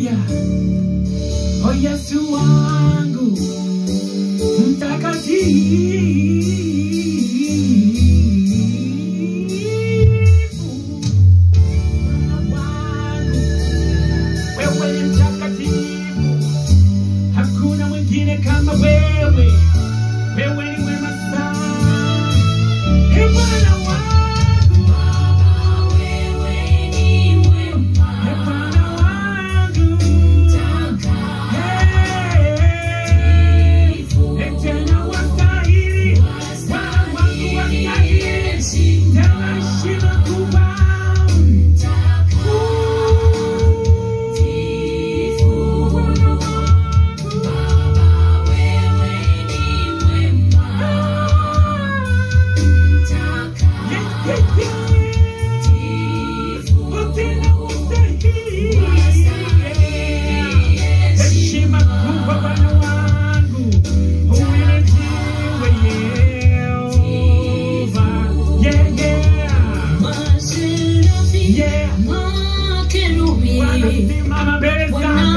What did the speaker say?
Oia, oia suangu Takati Wewe mtakatifu. Hakuna mwingine kama wewe. Yeah. Mama, tell me. Mama,